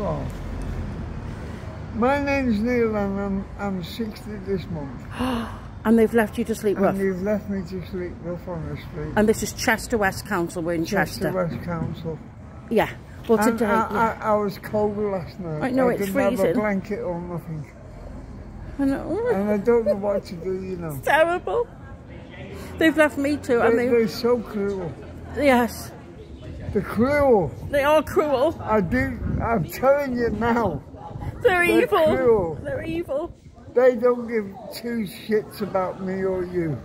you are. My name's Neil and I'm, I'm 60 this month. And they've left you to sleep rough. And they've left me to sleep rough on the street. And this is Chester West Council. We're in Chester. Chester West Council. Yeah. Well, today. I, yeah. I, I was cold last night. I know, I it's didn't have a blanket or nothing. I know. And I don't know what to do, you know. Terrible. They've left me too. And They, they, they're so cruel. yes, They're cruel. they are cruel. I do. I'm telling you now. They're, They're evil. cruel. They're evil. They don't give two shits about me or you.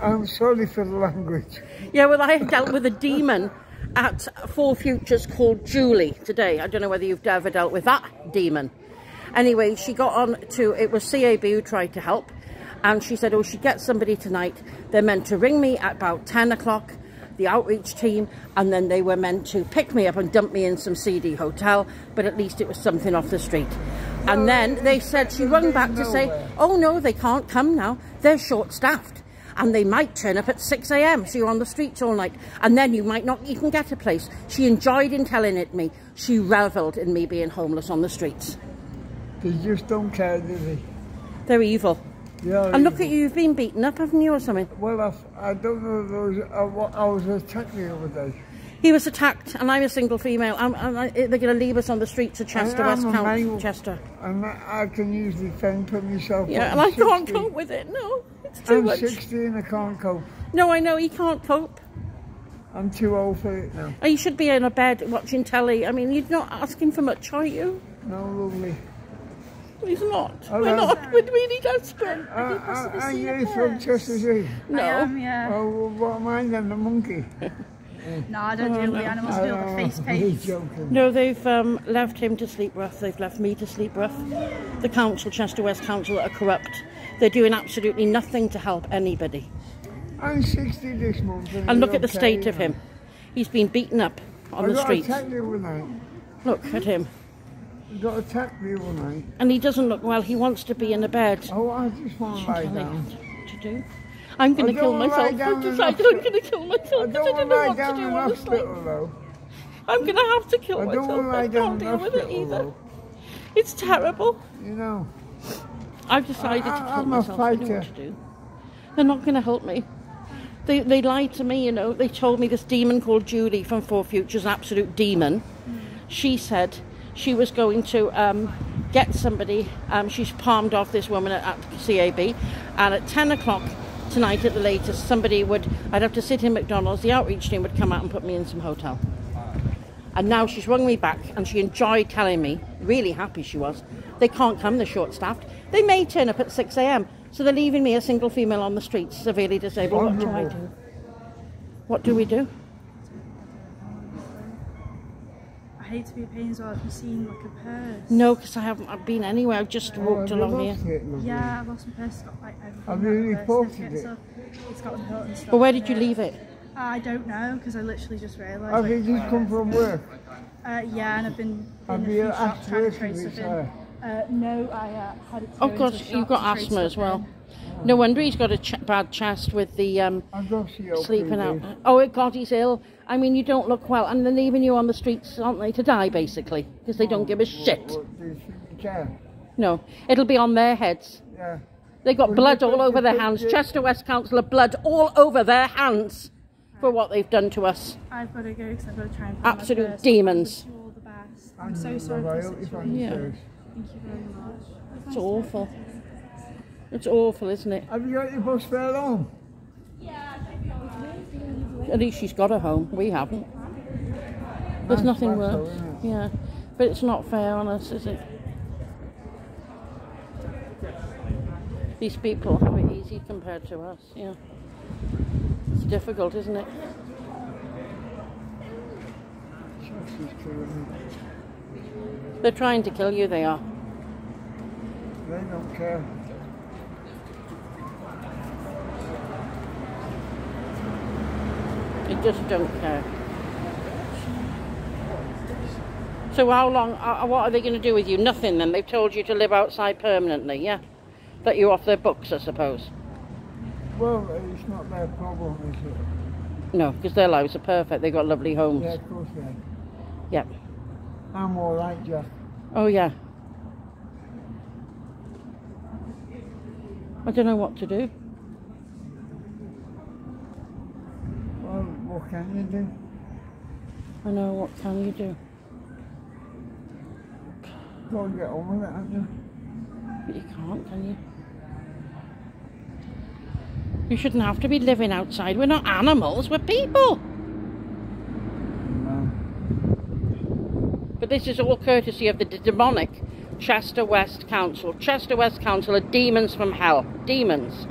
I'm sorry for the language. Yeah, well, I dealt with a demon at Forfutures called Julie today. I don't know whether you've ever dealt with that demon. Anyway, she got on to, it was CAB who tried to help. And she said, oh, she gets somebody tonight. They're meant to ring me at about 10 o'clock, the outreach team, and then they were meant to pick me up and dump me in some CD hotel, but at least it was something off the street. And then they said, she rung back to say, oh no, they can't come now. They're short-staffed and they might turn up at 6 a.m. so you're on the streets all night and then you might not even get a place. She enjoyed in telling it me. She revelled in me being homeless on the streets. They just don't care, do they? They're evil. Yeah. And look at you, you've been beaten up, haven't you, or something? Well, I, I don't know. Those, I, uh, I was attacked the other day. He was attacked and I'm a single female. I'm, I'm, I- they're going to leave us on the streets of Chester, I West County, male. Chester. And I, I can usually fend for myself. Yeah, and I can't cope with it, no. It's too I'm much. 16, I can't cope. No, I know, he can't cope. I'm too old for it now. Oh, You should be in a bed watching telly. I mean, you're not asking for much, are you? No, lovely. He's not. Hello. We're not. We're really desperate. Uh, uh, are seen a you from purse? Chester City? No. I am, yeah. Oh, well, what am I then, the monkey? No, I don't deal with the animals, I deal with the face He's paint. joking. No, they've um, left him to sleep rough. They've left me to sleep rough. The council, Chester West Council, are corrupt. They're doing absolutely nothing to help anybody. I'm 60 this month. And look at the okay, state you of him. He's been beaten up on I the got streets. attacked the other night. Look at him. I got attacked the other night. And he doesn't look well. He wants to be in a bed. Oh, I just want to lie down. what to do. I'm going to kill don't wanna lie myself. I've decided I'm going to kill myself I because don't I want don't to know what to do in hospital though. I'm going to have to kill I myself. want to lie I can't deal with it either. though. It's terrible. You know. I've decided I- to kill I'm myself. I know what to do. They're not going to help me. They, they lied to me, you know. They told me this demon called Julie from Forfutures, an absolute demon. She said she was going to um, get somebody. Um, she's palmed off this woman at, at CAB, and at 10 o'clock tonight at the latest, somebody would. I'd have to sit in McDonald's. The outreach team would come out and put me in some hotel. And now she's rung me back and she enjoyed telling me, really happy she was, they can't come, they're short staffed. They may turn up at 6 a.m. So they're leaving me a single female on the streets, severely disabled. What do I do? What do we do? I hate to be a pain as well. Have you seen like a purse? No, because I haven't I've been anywhere. I've just walked Oh, have you along here. it. Yeah, I've lost my purse. It's got like everything. Have you like, reported it? stuff. It's got the hilt and stuff. But where did you leave it? I don't know because I literally just realised. Have like, you come from work? uh, yeah, and I've been Have in a you few shops asked trying work to trade if stuff it's in. there? Uh, no, I uh, had it. To Oh, God, you've got to trade asthma as well. in. No wonder he's got a ch- bad chest with the um, I've got COPD. sleeping out. Oh, God, he's ill. I mean, you don't look well. And they're leaving you on the streets, aren't they, to die, basically? Because they don't give a shit. What, do you think you can? No, it'll be on their heads. Yeah. They've got Well, blood all over their hands. Chester West Council have blood all over their hands for what they've done to us. I've got to go because I've got to try and find Absolute demons. I wish you all the best. I I'm so sorry for the situation. Yeah. Yours. Thank you very much. It's awful. It's awful, isn't it? Have you got your bus fare home? Yeah, At least she's got a home. We haven't. There's Nice nothing worse. isn't? Yeah. But it's not fair on us, is it? These people have it easy compared to us, yeah. It's difficult, isn't it? Chelsea's killing me. They're trying to kill you, they are. They don't care. They just don't care. So how long, uh, what are they going to do with you? Nothing then? They've told you to live outside permanently, yeah? That you're off their books, I suppose. Well, it's not their problem, is it? No, because their lives are perfect. They've got lovely homes. Yeah, of course they are. Yep. I'm all right, Jeff. Oh, yeah. I don't know what to do. Well, what can you do? I know, what can you do? Got to get on with it, haven't you? But you can't, can you? You shouldn't have to be living outside. We're not animals, we're people. But this is all courtesy of the demonic Chester West Council. Chester West Council are demons from hell. Demons.